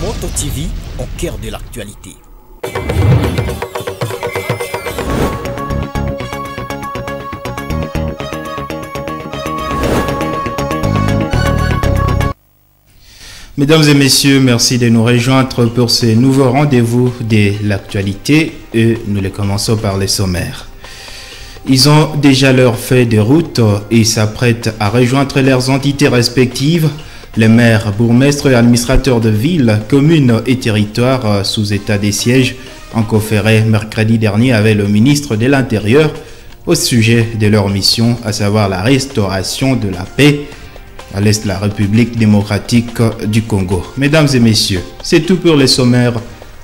Moto TV au cœur de l'actualité. Mesdames et messieurs, merci de nous rejoindre pour ce nouveau rendez-vous de l'actualité et nous les commençons par les sommaires. Ils ont déjà leur fait de route et s'apprêtent à rejoindre leurs entités respectives. Les maires, bourgmestres et administrateurs de villes, communes et territoires sous état des sièges ont conféré mercredi dernier avec le ministre de l'Intérieur au sujet de leur mission, à savoir la restauration de la paix à l'est de la République démocratique du Congo. Mesdames et messieurs, c'est tout pour les sommaires.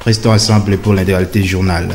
Restons ensemble pour l'intégralité journal.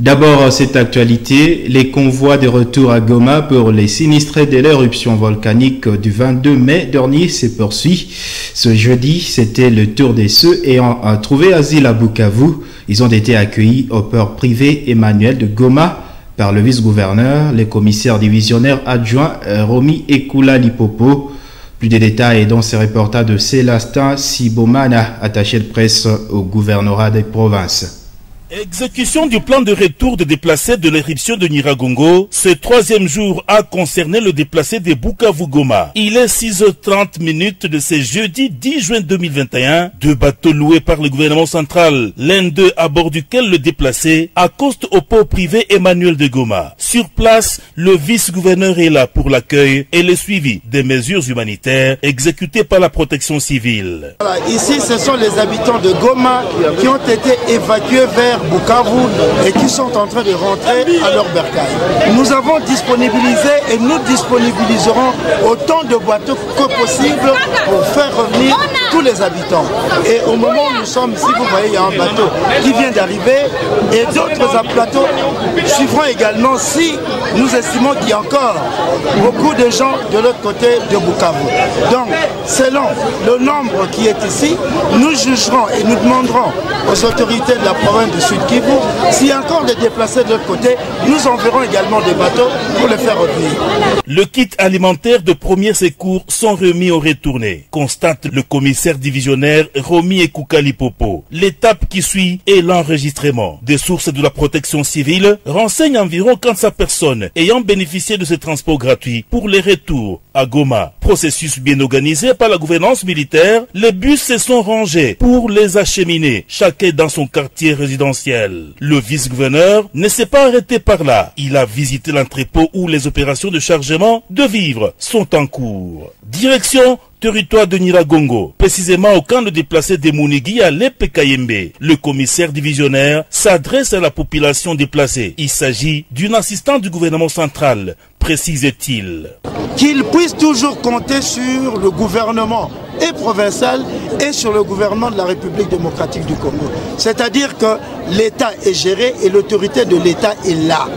D'abord, cette actualité, les convois de retour à Goma pour les sinistrés de l'éruption volcanique du 22 mai dernier se poursuit. Ce jeudi, c'était le tour des ceux ayant trouvé asile à Bukavu. Ils ont été accueillis au port privé Emmanuel de Goma par le vice-gouverneur, le commissaire divisionnaire adjoint Romy Ekula Lipopo. Plus de détails dans ce reportage de Célestin Sibomana, attaché de presse au gouvernorat des provinces. Exécution du plan de retour des déplacés de l'éruption de Niragongo. Ce troisième jour a concerné le déplacé de Bukavu Goma. Il est 6h30 minutes de ce jeudi 10 juin 2021. Deux bateaux loués par le gouvernement central, l'un d'eux à bord duquel le déplacé accoste au port privé Emmanuel de Goma. Sur place, le vice-gouverneur est là pour l'accueil et le suivi des mesures humanitaires exécutées par la protection civile. Ici, ce sont les habitants de Goma qui ont été évacués vers Bukavu et qui sont en train de rentrer à leur bercail. Nous avons disponibilisé et nous disponibiliserons autant de bateaux que possible pour faire revenir tous les habitants. Et au moment où nous sommes ici, vous voyez, il y a un bateau qui vient d'arriver et d'autres bateaux suivront également si nous estimons qu'il y a encore beaucoup de gens de l'autre côté de Bukavu. Donc, selon le nombre qui est ici, nous jugerons et nous demanderons aux autorités de la province du Sud Kivu, s'il y a encore des déplacés de l'autre côté, nous enverrons également des bateaux pour les faire revenir. Le kit alimentaire de premier secours sont remis au retourné, constate le commissaire divisionnaire Romy Ekoukalipopo. L'étape qui suit est l'enregistrement. Des sources de la protection civile renseignent environ 45 personnes ayant bénéficié de ce transport gratuit pour les retours à Goma. Processus bien organisé par la gouvernance militaire, les bus se sont rangés pour les acheminer, chacun dans son quartier résidentiel. Le vice-gouverneur ne s'est pas arrêté par là. Il a visité l'entrepôt où les opérations de chargement de vivres sont en cours. Direction territoire de Niragongo, précisément au camp de déplacés de Mounigui à Lepekayembe. Le commissaire divisionnaire s'adresse à la population déplacée. Il s'agit d'une assistante du gouvernement central, précise-t-il. Qu'ils puissent toujours compter sur le gouvernement et provincial et sur le gouvernement de la République démocratique du Congo. C'est-à-dire que l'État est géré et l'autorité de l'État est là.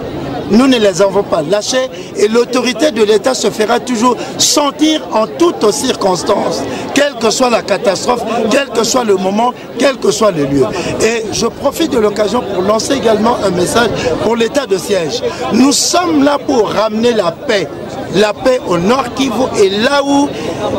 Nous ne les avons pas lâchés et l'autorité de l'État se fera toujours sentir en toutes circonstances, quelle que soit la catastrophe, quel que soit le moment, quel que soit le lieu. Et je profite de l'occasion pour lancer également un message pour l'État de siège. Nous sommes là pour ramener la paix la paix au nord Kivu et là où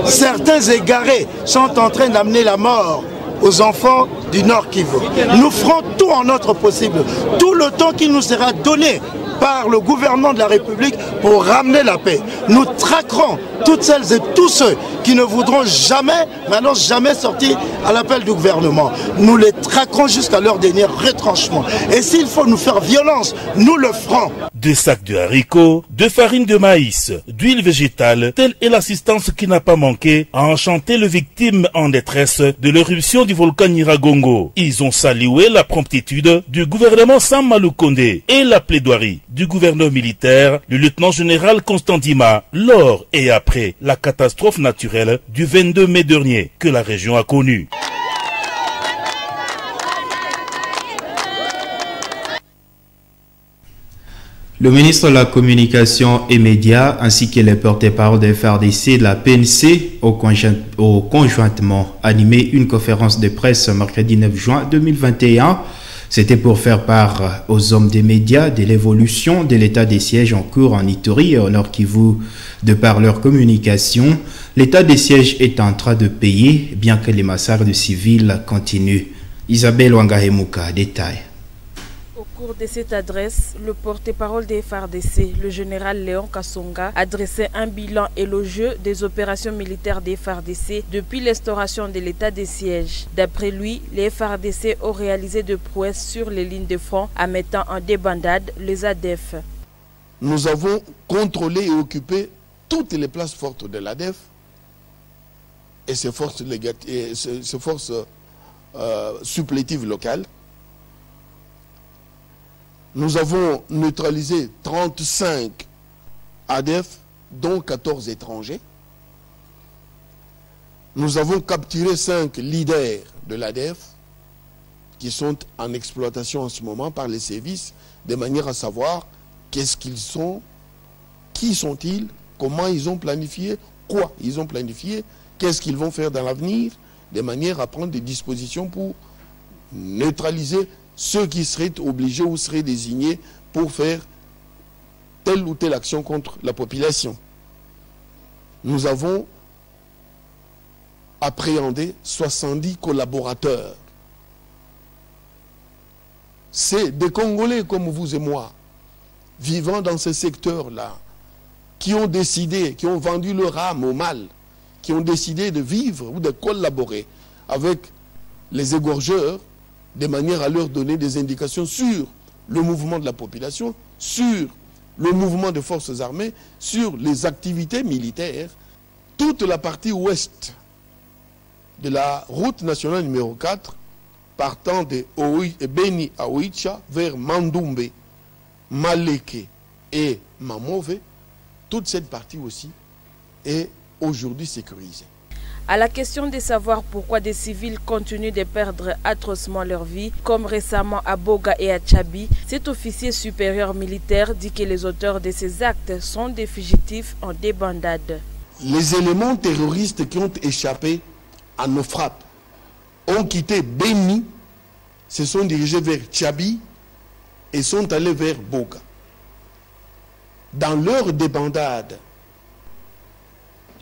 certains égarés sont en train d'amener la mort aux enfants du nord Kivu. Nous ferons tout en notre possible, tout le temps qui nous sera donné par le gouvernement de la République pour ramener la paix. Nous traquerons toutes celles et tous ceux qui ne voudront jamais, maintenant jamais sortir à l'appel du gouvernement. Nous les traquerons jusqu'à leur dernier retranchement. Et s'il faut nous faire violence, nous le ferons. Deux sacs de haricots, de farine de maïs, d'huile végétale, telle est l'assistance qui n'a pas manqué à enchanter les victimes en détresse de l'éruption du volcan Niragongo. Ils ont salué la promptitude du gouvernement Sam Malukonde et la plaidoirie du gouverneur militaire, le lieutenant-général Constantima, lors et après la catastrophe naturelle du 22 mai dernier que la région a connue. Le ministre de la Communication et Médias ainsi que les porte-parole des FRDC de la PNC ont, conjointement animé une conférence de presse mercredi 9 juin 2021 C'était pour faire part aux hommes des médias de l'évolution de l'état des sièges en cours en Ituri et au Nord Kivu. De par leur communication, l'état des sièges est en train de payer, bien que les massacres de civils continuent. Isabelle Wangahemuka, détail. Au cours de cette adresse, le porte-parole des FARDC, le général Léon Kassonga, adressait un bilan élogieux des opérations militaires des FARDC depuis l'instauration de l'état des sièges. D'après lui, les FARDC ont réalisé de prouesses sur les lignes de front en mettant en débandade les ADEF. Nous avons contrôlé et occupé toutes les places fortes de l'ADEF et ses forces, euh, supplétives locales. Nous avons neutralisé 35 ADF, dont 14 étrangers. Nous avons capturé 5 leaders de l'ADF qui sont en exploitation en ce moment par les services, de manière à savoir qu'est-ce qu'ils sont, qui sont-ils, comment ils ont planifié, quoi ils ont planifié, qu'est-ce qu'ils vont faire dans l'avenir, de manière à prendre des dispositions pour neutraliser ceux qui seraient obligés ou seraient désignés pour faire telle ou telle action contre la population. Nous avons appréhendé 70 collaborateurs. C'est des Congolais comme vous et moi, vivant dans ce secteur-là, qui ont décidé, qui ont vendu leur âme au mal, qui ont décidé de vivre ou de collaborer avec les égorgeurs de manière à leur donner des indications sur le mouvement de la population, sur le mouvement des forces armées, sur les activités militaires. Toute la partie ouest de la route nationale numéro 4, partant de Beni à Oicha vers Mandoumbe, Maleke et Mamove, toute cette partie aussi est aujourd'hui sécurisée. À la question de savoir pourquoi des civils continuent de perdre atrocement leur vie, comme récemment à Boga et à Tchabi, cet officier supérieur militaire dit que les auteurs de ces actes sont des fugitifs en débandade. Les éléments terroristes qui ont échappé à nos frappes ont quitté Beni, se sont dirigés vers Tchabi et sont allés vers Boga. Dans leur débandade,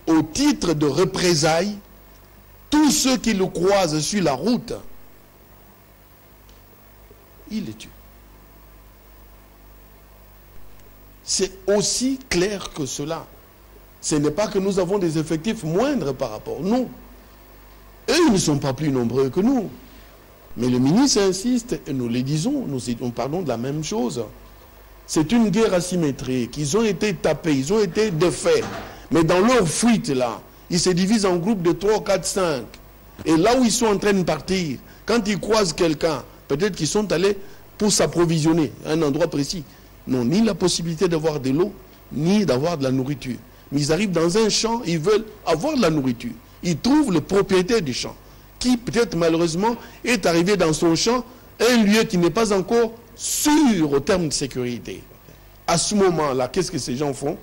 au titre de représailles, tous ceux qui le croisent sur la route, il les tue. C'est aussi clair que cela. Ce n'est pas que nous avons des effectifs moindres par rapport. Non. Eux, ils ne sont pas plus nombreux que nous. Mais le ministre insiste, et nous le disons, nous parlons de la même chose. C'est une guerre asymétrique. Ils ont été tapés, ils ont été défaits. Mais dans leur fuite là, ils se divisent en groupes de 3, 4, 5. Et là où ils sont en train de partir, quand ils croisent quelqu'un, peut-être qu'ils sont allés pour s'approvisionner à un endroit précis. N'ont ni la possibilité d'avoir de l'eau, ni d'avoir de la nourriture. Mais ils arrivent dans un champ, ils veulent avoir de la nourriture. Ils trouvent le propriétaire du champ, qui peut-être malheureusement est arrivé dans son champ, un lieu qui n'est pas encore sûr au terme de sécurité. À ce moment-là, qu'est-ce que ces gens font?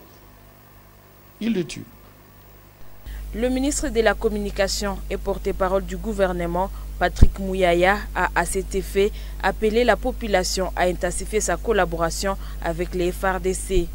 Le ministre de la Communication et porte-parole du gouvernement, Patrick Mouyaya, a à cet effet appelé la population à intensifier sa collaboration avec les FARDC.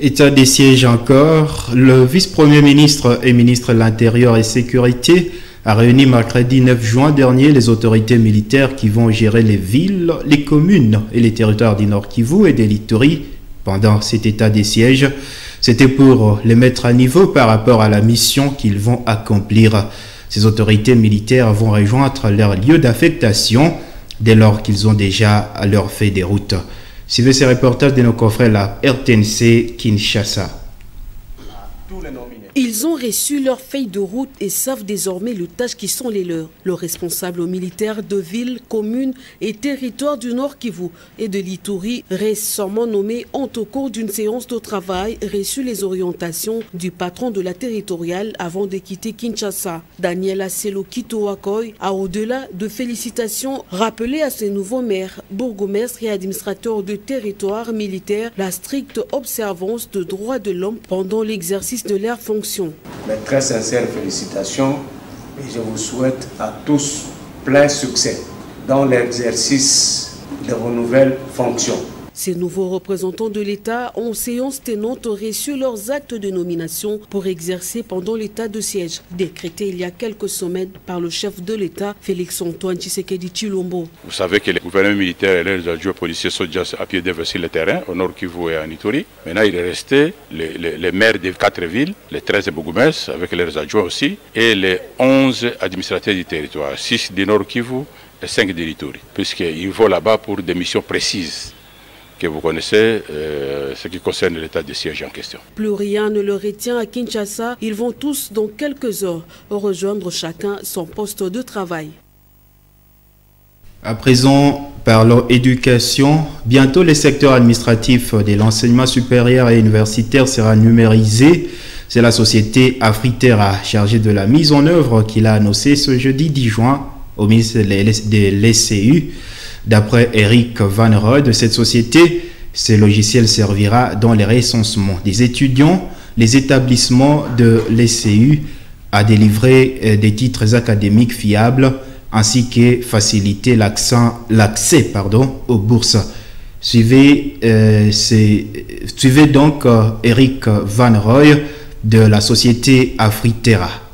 État des sièges encore, le vice-premier ministre et ministre de l'Intérieur et Sécurité a réuni mercredi 9 juin dernier les autorités militaires qui vont gérer les villes, les communes et les territoires du Nord Kivu et des Littoris pendant cet état des sièges. C'était pour les mettre à niveau par rapport à la mission qu'ils vont accomplir. Ces autorités militaires vont rejoindre leur lieu d'affectation dès lors qu'ils ont déjà leur fait des routes. Suivez ces reportages de nos confrères la RTNC Kinshasa. Ils ont reçu leur feuille de route et savent désormais les tâches qui sont les leurs. Le responsable militaire de villes, communes et territoires du Nord Kivu et de l'Ituri, récemment nommés, ont au cours d'une séance de travail reçu les orientations du patron de la territoriale avant de quitter Kinshasa. Daniel Asselo Kitoakoy a au-delà de félicitations rappelé à ses nouveaux maires, bourgmestres et administrateurs de territoire militaire la stricte observance de droits de l'homme pendant l'exercice de leurs Mes très sincères félicitations et je vous souhaite à tous plein succès dans l'exercice de vos nouvelles fonctions. Ces nouveaux représentants de l'État ont séance tenante reçu leurs actes de nomination pour exercer pendant l'état de siège, décrété il y a quelques semaines par le chef de l'État, Félix-Antoine Tshisekedi Chilombo. Vous savez que les gouverneurs militaires et les adjoints policiers sont déjà à pied sur le terrain, au nord Kivu et à Nitori. Maintenant, il est resté les, maires des quatre villes, les 13 bougoumes, avec leurs adjoints aussi, et les 11 administrateurs du territoire, 6 du nord Kivu et 5 de Nitori, puisqu'ils vont là-bas pour des missions précises que vous connaissez, euh, ce qui concerne l'état de siège en question. Plus rien ne le retient à Kinshasa. Ils vont tous, dans quelques heures, rejoindre chacun son poste de travail. À présent, parlons éducation. Bientôt, le secteur administratif de l'enseignement supérieur et universitaire sera numérisé. C'est la société Afritera chargée de la mise en œuvre qu'il a annoncé ce jeudi 10 juin au ministère de l'ECU. D'après Eric Van Rode, cette société, ce logiciel servira dans les recensements des étudiants, les établissements de l'ECU à délivrer euh, des titres académiques fiables ainsi que faciliter l'accès aux bourses. Suivez, euh, suivez donc euh, Eric Van Roy de la société Afritera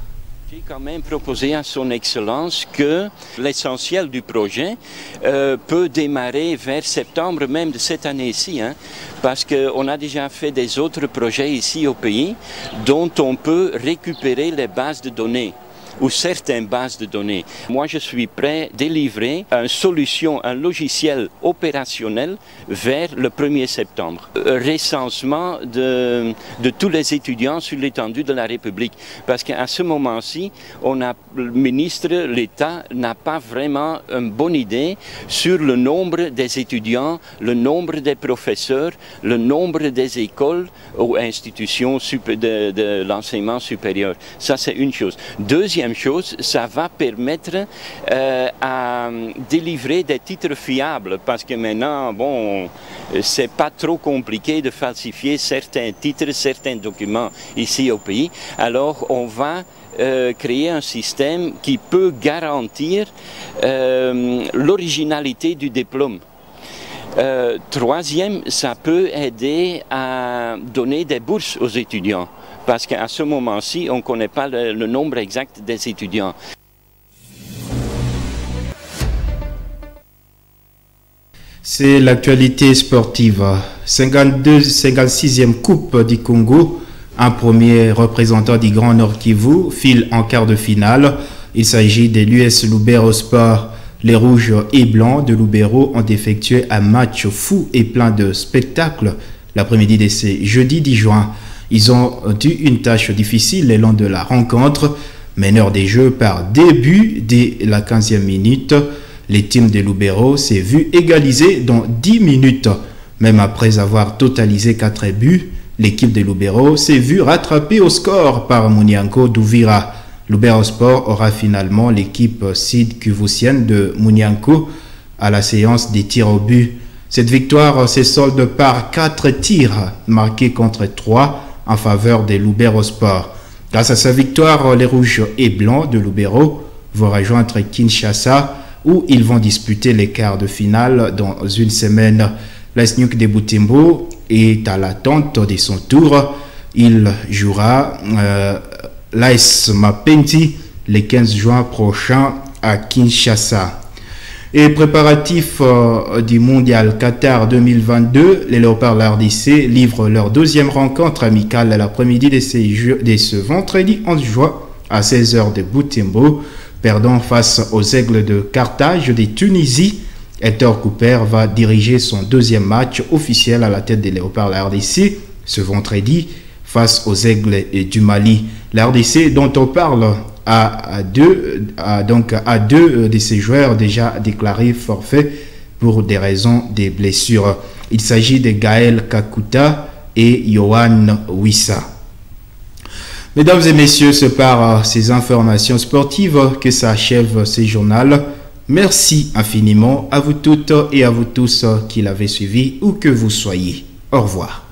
quand même proposé à son Excellence que l'essentiel du projet euh, peut démarrer vers septembre même de cette année-ci, hein, parce qu'on a déjà fait des autres projets ici au pays dont on peut récupérer les bases de données ou certaines bases de données. Moi, je suis prêt à délivrer une solution, un logiciel opérationnel vers le 1er septembre. Recensement de, de tous les étudiants sur l'étendue de la République. Parce qu'à ce moment-ci, on a, le ministre, l'État n'a pas vraiment une bonne idée sur le nombre des étudiants, le nombre des professeurs, le nombre des écoles ou institutions de, de l'enseignement supérieur. Ça, c'est une chose. Deuxième chose, ça va permettre euh, à délivrer des titres fiables parce que maintenant, bon, c'est pas trop compliqué de falsifier certains titres, certains documents ici au pays. Alors, on va euh, créer un système qui peut garantir euh, l'originalité du diplôme. troisième, ça peut aider à donner des bourses aux étudiants parce qu'à ce moment-ci, on ne connaît pas le, nombre exact des étudiants. C'est l'actualité sportive. 52, 56e Coupe du Congo. Un premier représentant du Grand Nord Kivu file en quart de finale. Il s'agit de l'US Lubero Sport. Les Rouges et Blancs de Lubero ont effectué un match fou et plein de spectacles l'après-midi de ce jeudi 10 juin. Ils ont eu une tâche difficile le long de la rencontre. Meneur des jeux par début dès la 15e minute, les teams de Lubero s'est vu égaliser dans 10 minutes. Même après avoir totalisé 4 buts, l'équipe de Lubero s'est vue rattraper au score par Munianko Douvira. Lubero Sport aura finalement l'équipe Sid Kuvusienne de Munianko à la séance des tirs au but. Cette victoire se solde par 4 tirs marqués contre 3 en faveur des Loubero Sport. Grâce à sa victoire, les rouges et blancs de Loubero vont rejoindre Kinshasa où ils vont disputer les quarts de finale dans une semaine. L'Esnuc de Boutimbo est à l'attente de son tour. Il jouera euh, l'AS Mapenti le 15 juin prochain à Kinshasa. Et préparatif euh, du mondial Qatar 2022, les Léopards RDC livrent leur deuxième rencontre amicale l'après-midi de, ce vendredi 11 juin à 16h de Boutimbo, perdant face aux Aigles de Carthage de Tunisie. Hector Cooper va diriger son deuxième match officiel à la tête des Léopards RDC ce vendredi face aux Aigles du Mali. La RDC dont on parle à, deux, donc à deux de ces joueurs déjà déclarés forfaits pour des raisons des blessures. Il s'agit de Gaël Kakuta et Johan Wissa. Mesdames et messieurs, c'est par ces informations sportives que s'achève ce journal. Merci infiniment à vous toutes et à vous tous qui l'avez suivi, où que vous soyez. Au revoir.